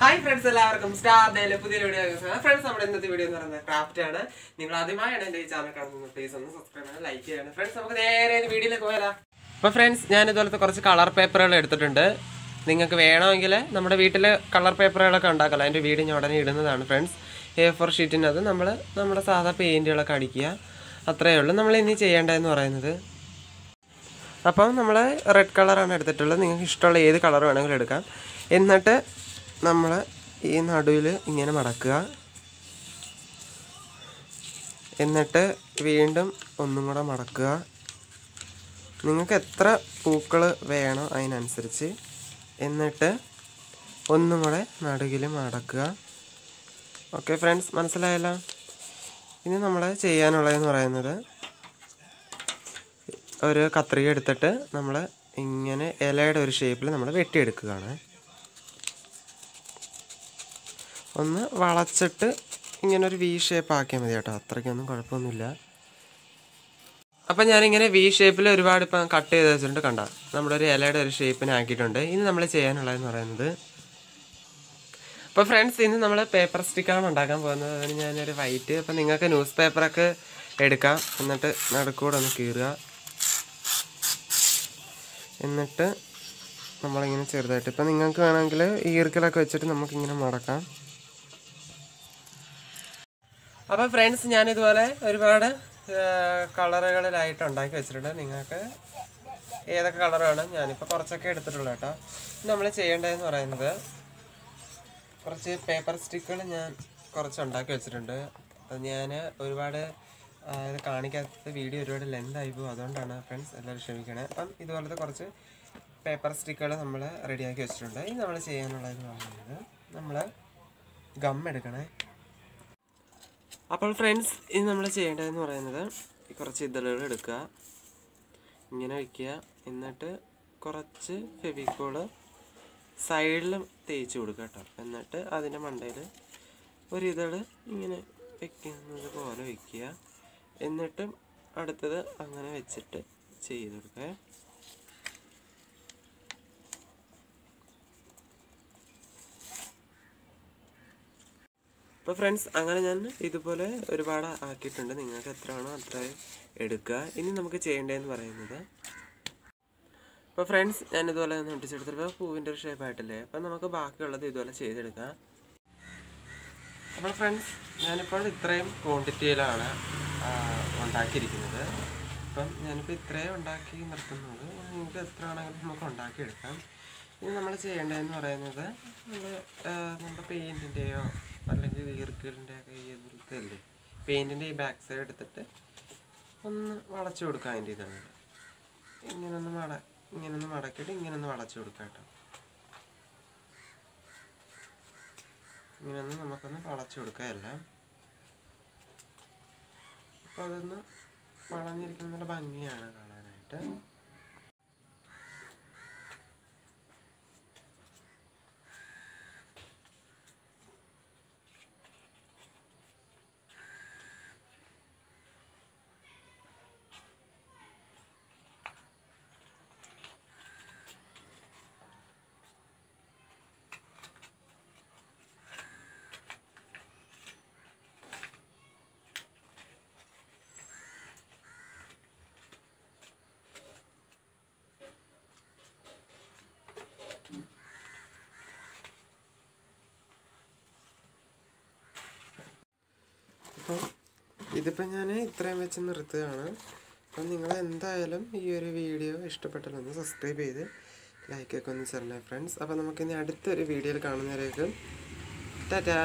Hi friends എല്ലാവർക്കും. Star പുതിയ video friends നമ്മുടെ ഇന്നത്തെ വീഡിയോ എന്ന് പറയുന്നത് ക്രാഫ്റ്റ് ആണ്. നിങ്ങൾ ആദ്യമായാണ് എന്റെ ഈ ചാനൽ കാണുന്നത്. പ്ലീസ് ഒന്ന് സബ്സ്ക്രൈബ് ചെയ്യണം ലൈക്ക് ചെയ്യണം. ഫ്രണ്ട്സ് നമുക്ക് നേരെ വീഡിയോയിലേക്ക് പോയാലോ? അപ്പോൾ ഫ്രണ്ട്സ് ഞാൻ ഇതുപോലത്തെ കുറച്ച് കളർ പേപ്പറുകൾ എടുത്തിട്ടുണ്ട്. നിങ്ങൾക്ക് വേണമെങ്കിൽ നമ്മുടെ വീട്ടിൽ കളർ പേപ്പറുകളൊക്കെ ഉണ്ടാക്കാം. അതിന്റെ വീഡിയോ ഞാൻ ഉടനെ ഇടുന്നതാണ് ഫ്രണ്ട്സ് എ ഫോർ ഷീറ്റിനകത്ത് നമ്മൾ നമ്മുടെ സാധാ പെയിന്റുകളൊക്കെ അടിക്കുക. അത്രയേ ഉള്ളൂ. നമ്മൾ ഇനി ചെയ്യേണ്ടതെന്ന് പറയുന്നത്. അപ്പം നമ്മൾ റെഡ് കളറാണ് എടുത്തിട്ടുള്ളത്. നിങ്ങൾക്ക് ഇഷ്ടമുള്ള ഏത് കളർ വേണമെങ്കിലും എടുക്കാം. എന്നിട്ട് നമ്മൾ ഈ നടുവിൽ ഇങ്ങനെ മടക്കുക. എന്നിട്ട് വീണ്ടും ഒന്നും കൂടെ മടക്കുക. നിങ്ങൾക്ക് എത്ര പൂക്കൾ വേണോ അതിനനുസരിച്ച്. എന്നിട്ട് ഒന്നും കൂടെ നടുകിൽ മടക്കുക. ഓക്കെ ഫ്രണ്ട്സ് മനസ്സിലായല്ലോ? ഇനി നമ്മൾ ചെയ്യാനുള്ളതെന്ന് പറയുന്നത് ഒരു കത്രിക എടുത്തിട്ട് നമ്മൾ ഇങ്ങനെ ഇലയുടെ ഒരു ഷേപ്പിൽ നമ്മൾ വെട്ടിയെടുക്കുകയാണ്. ഒന്ന് വളച്ചിട്ട് ഇങ്ങനെ ഒരു വി ഷേപ്പ് ആക്കിയാൽ മതി കേട്ടോ. അത്രയ്ക്കൊന്നും കുഴപ്പമൊന്നുമില്ല. അപ്പം ഞാനിങ്ങനെ വി ഷേപ്പിൽ ഒരുപാട് ഇപ്പം കട്ട് ചെയ്ത് വെച്ചിട്ടുണ്ട് കണ്ട? നമ്മുടെ ഒരു ഇലയുടെ ഒരു ഷേപ്പിന് ആക്കിയിട്ടുണ്ട്. ഇനി നമ്മൾ ചെയ്യാനുള്ളതെന്ന് പറയുന്നത് അപ്പോൾ ഫ്രണ്ട്സ് ഇന്ന് നമ്മൾ പേപ്പർ സ്റ്റിക്കാണ് ഉണ്ടാക്കാൻ പോകുന്നത്. അതിന് ഞാനൊരു വൈറ്റ് അപ്പം നിങ്ങൾക്ക് ന്യൂസ് പേപ്പറൊക്കെ എടുക്കാം. എന്നിട്ട് നടുക്കൂടെ ഒന്ന് കീറുക. എന്നിട്ട് നമ്മളിങ്ങനെ ചെറുതായിട്ട് ഇപ്പം നിങ്ങൾക്ക് വേണമെങ്കിൽ ഈർക്കലൊക്കെ വെച്ചിട്ട് നമുക്കിങ്ങനെ മടക്കാം. അപ്പോൾ ഫ്രണ്ട്സ് ഞാനിതുപോലെ ഒരുപാട് കളറുകളിലായിട്ട് ഉണ്ടാക്കി വെച്ചിട്ടുണ്ട്. നിങ്ങൾക്ക് ഏതൊക്കെ കളർ വേണം ഞാനിപ്പോൾ കുറച്ചൊക്കെ എടുത്തിട്ടുള്ളൂ കേട്ടോ. നമ്മൾ ചെയ്യേണ്ടതെന്ന് പറയുന്നത് കുറച്ച് പേപ്പർ സ്റ്റിക്കുകൾ ഞാൻ കുറച്ച് ഉണ്ടാക്കി വെച്ചിട്ടുണ്ട്. അത് ഞാൻ ഒരുപാട് ഇത് കാണിക്കാത്ത വീഡിയോ ഒരുപാട് ലെന്തായി പോകും അതുകൊണ്ടാണ് ഫ്രണ്ട്സ് എല്ലാവരും ക്ഷമിക്കണേ. അപ്പം ഇതുപോലത്തെ കുറച്ച് പേപ്പർ സ്റ്റിക്കുകൾ നമ്മൾ റെഡിയാക്കി വെച്ചിട്ടുണ്ട്. ഇനി നമ്മൾ ചെയ്യാനുള്ളതെന്ന് പറയുന്നത് നമ്മൾ ഗം എടുക്കണേ. അപ്പോൾ ഫ്രണ്ട്സ് ഇനി നമ്മൾ ചെയ്യേണ്ടതെന്ന് പറയുന്നത് കുറച്ച് ഇതളുകൾ എടുക്കുക. ഇങ്ങനെ വയ്ക്കുക എന്നിട്ട് കുറച്ച് ഫെവിക്കോൾ സൈഡിൽ തേച്ച് കൊടുക്കുക കേട്ടോ. എന്നിട്ട് അതിന്റെ മണ്ടയിൽ ഒരു ഇതൾ ഇങ്ങനെ വെക്കുന്നത് പോലെ വയ്ക്കുക എന്നിട്ടും അടുത്തത് അങ്ങനെ വെച്ചിട്ട് ചെയ്ത് കൊടുക്കുക. അപ്പോൾ ഫ്രണ്ട്സ് അങ്ങനെ ഞാൻ ഇതുപോലെ ഒരുപാട് ആക്കിയിട്ടുണ്ട്. നിങ്ങൾക്ക് എത്ര എത്രയാണോ അത്ര എടുക്കുക. ഇനി നമുക്ക് ചെയ്യേണ്ടതെന്ന് പറയുന്നത് അപ്പോൾ ഫ്രണ്ട്സ് ഞാൻ ഇതുപോലെ ഒട്ടിച്ചെടുത്തപ്പോൾ പൂവിന്റെ ഒരു ഷേപ്പ് ആയിട്ടില്ലേ? അപ്പം നമുക്ക് ബാക്കിയുള്ളത് ഇതുപോലെ ചെയ്തെടുക്കാം. അപ്പോൾ ഫ്രണ്ട്സ് ഞാനിപ്പോൾ ഇത്രയും ക്വാണ്ടിറ്റിയിലാണ് ഉണ്ടാക്കിയിരിക്കുന്നത്. അപ്പം ഞാനിപ്പോൾ ഇത്രയും ഉണ്ടാക്കി നിർത്തുന്നത്. നിങ്ങൾക്ക് എത്ര വേണമെങ്കിലും നമുക്ക് ഉണ്ടാക്കിയെടുക്കാം. ഇനി നമ്മൾ ചെയ്യേണ്ടതെന്ന് പറയുന്നത് നമ്മൾ നമ്മുടെ പെയിന്റിന്റെയോ ഇതുപോലത്തെ അല്ലേ പെയിന്റിന്റെ ഈ ബാക്ക് സൈഡ് എടുത്തിട്ട് ഒന്ന് വളച്ചു കൊടുക്കുക അതിന്റെ ഇതാണ്. ഇങ്ങനൊന്ന് മട ഇങ്ങനൊന്ന് മടക്കിയിട്ട് ഇങ്ങനൊന്ന് വളച്ചു കൊടുക്കാം കേട്ടോ. ഇങ്ങനൊന്ന് നമുക്കൊന്ന് വളച്ചു കൊടുക്കാം എല്ലാം. അപ്പോൾ അതൊന്ന് വളഞ്ഞിരിക്കുന്ന നല്ല ഭംഗിയാണ് കാണാനായിട്ട് അപ്പം ഇതിപ്പോൾ ഞാൻ ഇത്രയും വെച്ച് നിർത്തുകയാണ്. അപ്പം നിങ്ങൾ എന്തായാലും ഈ ഒരു വീഡിയോ ഇഷ്ടപ്പെട്ടാലൊന്ന് സബ്സ്ക്രൈബ് ചെയ്ത് ലൈക്കൊക്കെ ഒന്ന് ചെറിയ ഫ്രണ്ട്സ് അപ്പോൾ നമുക്കിനി അടുത്തൊരു വീഡിയോയിൽ കാണുന്നവരേക്കും ടാറ്റാ!